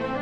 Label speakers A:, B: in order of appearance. A: Bye.